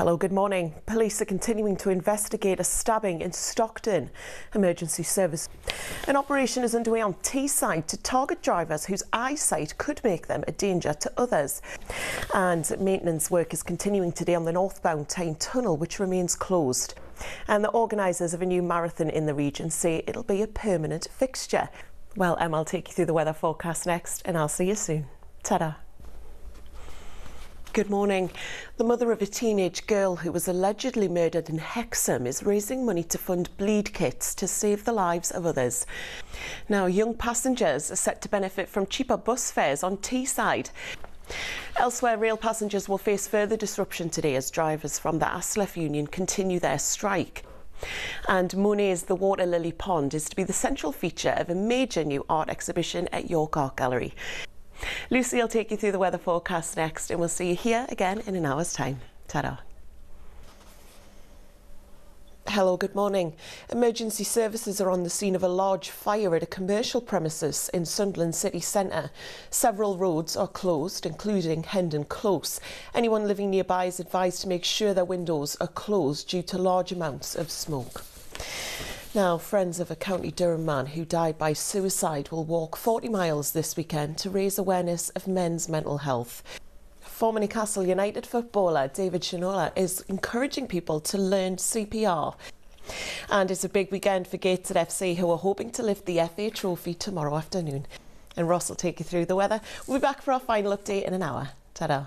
Hello, good morning. Police are continuing to investigate a stabbing in Stockton. Emergency service. An operation is underway on Teesside to target drivers whose eyesight could make them a danger to others. And maintenance work is continuing today on the northbound Tyne Tunnel, which remains closed. And the organisers of a new marathon in the region say it'll be a permanent fixture. Well, Em, I'll take you through the weather forecast next, and I'll see you soon. Ta-da. Good morning. The mother of a teenage girl who was allegedly murdered in Hexham is raising money to fund bleed kits to save the lives of others. Now, young passengers are set to benefit from cheaper bus fares on Teesside. Elsewhere, rail passengers will face further disruption today as drivers from the ASLEF union continue their strike. And Monet's The Water Lily Pond is to be the central feature of a major new art exhibition at York Art Gallery. Lucy will take you through the weather forecast next, and we'll see you here again in an hour's time. Ta-da. Hello, good morning. Emergency services are on the scene of a large fire at a commercial premises in Sunderland city centre. Several roads are closed, including Hendon Close. Anyone living nearby is advised to make sure their windows are closed due to large amounts of smoke. Now, friends of a County Durham man who died by suicide will walk 40 miles this weekend to raise awareness of men's mental health. Former Newcastle United footballer David Ginola is encouraging people to learn CPR. And it's a big weekend for Gateshead FC, who are hoping to lift the FA Trophy tomorrow afternoon. And Ross will take you through the weather. We'll be back for our final update in an hour. Ta-da.